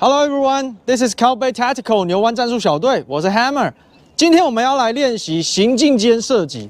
Hello everyone, this is Cal Bay Tactical 牛湾战术小队，我是 Hammer。今天我们要来练习行进间射击。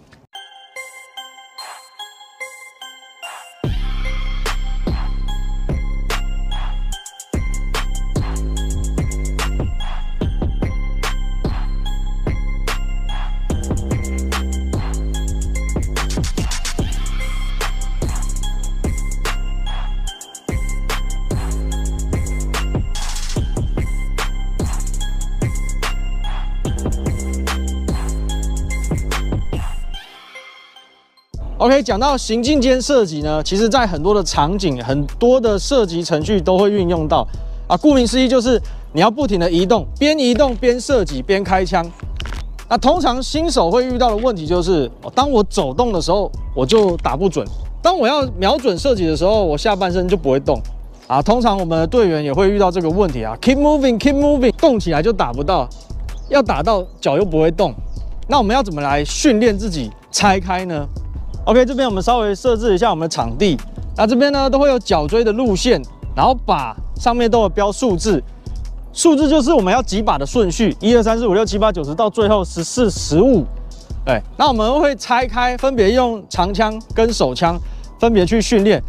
OK，讲到行进间射击呢，其实在很多的场景、很多的射击程序都会运用到啊。顾名思义，就是你要不停的移动，边移动边射击边开枪。那通常新手会遇到的问题就是，当我走动的时候，我就打不准；当我要瞄准射击的时候，我下半身就不会动啊。通常我们的队员也会遇到这个问题啊，keep moving，keep moving，动起来就打不到，要打到脚又不会动。那我们要怎么来训练自己拆开呢？OK，这边我们稍微设置一下我们的场地。那这边呢都会有脚锥的路线，然后把上面都有标数字，数字就是我们要几把的顺序，一二三四五六七八九十，到最后十四十五。哎，那我们会拆开，分别用长枪跟手枪分别去训练。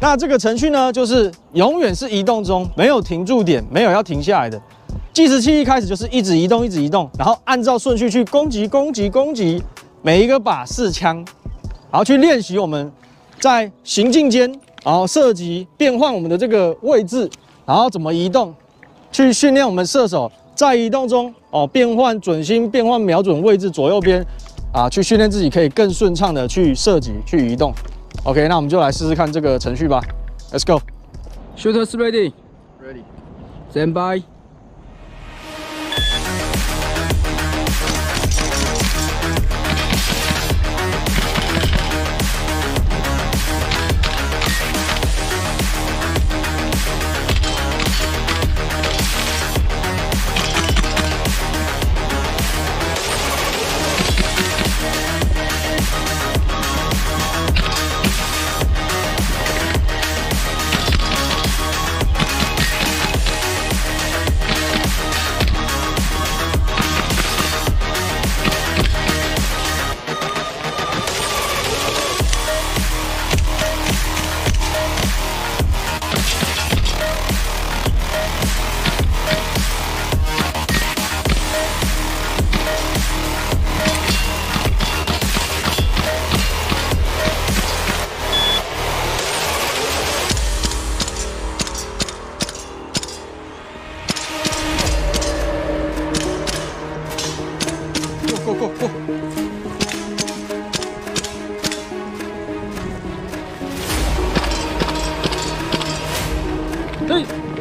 那这个程序呢，就是永远是移动中，没有停住点，没有要停下来的。计时器一开始就是一直移动，一直移动，然后按照顺序去攻击，攻击，攻击，每一个把四枪。然后去练习我们在行进间，然后射击变换我们的这个位置，然后怎么移动，去训练我们射手在移动中哦变换准心、变换瞄准位置左右边啊，去训练自己可以更顺畅的去射击、去移动。OK，那我们就来试试看这个程序吧。Let's go. Shooters ready. Ready. Stand by.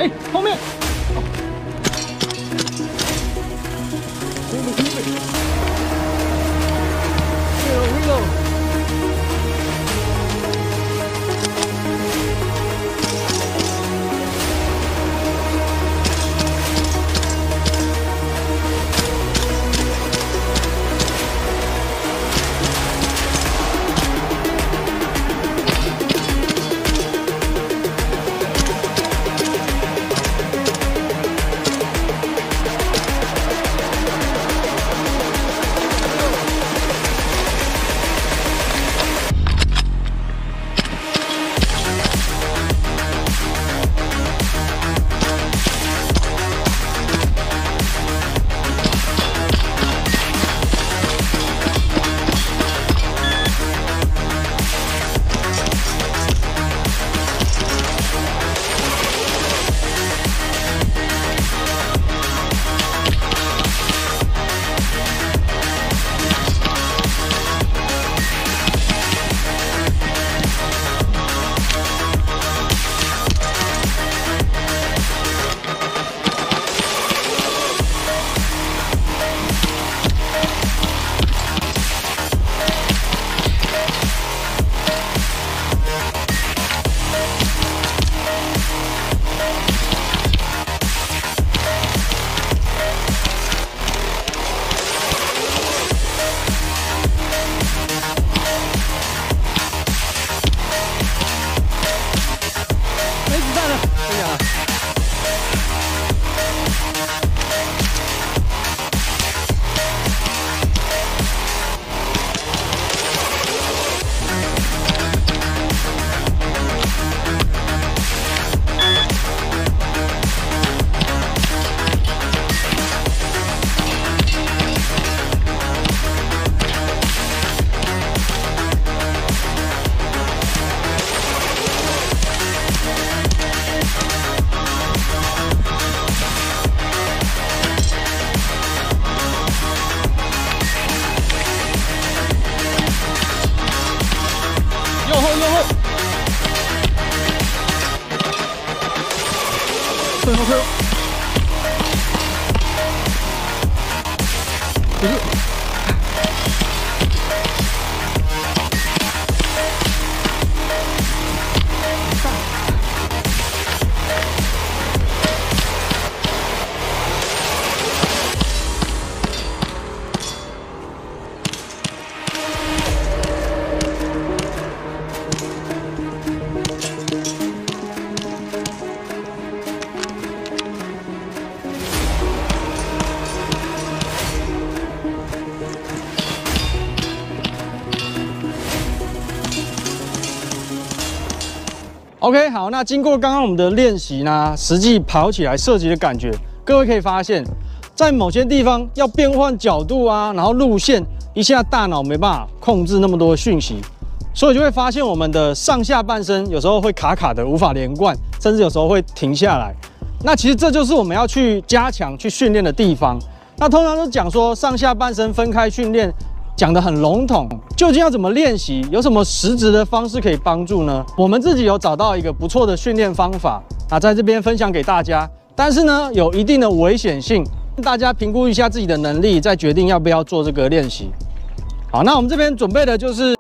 哎，后面！不是。OK，好，那经过刚刚我们的练习呢，实际跑起来涉及的感觉，各位可以发现，在某些地方要变换角度啊，然后路线，一下大脑没办法控制那么多讯息，所以就会发现我们的上下半身有时候会卡卡的，无法连贯，甚至有时候会停下来。那其实这就是我们要去加强、去训练的地方。那通常都讲说上下半身分开训练。讲得很笼统，究竟要怎么练习？有什么实质的方式可以帮助呢？我们自己有找到一个不错的训练方法啊，在这边分享给大家。但是呢，有一定的危险性，大家评估一下自己的能力，再决定要不要做这个练习。好，那我们这边准备的就是